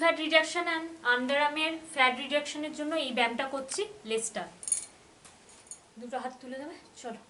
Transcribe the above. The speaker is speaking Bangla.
ফ্যাট রিডাকশন অ্যান্ড আন্ডারআর্মের ফ্যাট রিডাকশনের জন্য এই ব্যায়ামটা করছি লেসটা দুটো হাত তুলে দেবে? চলো।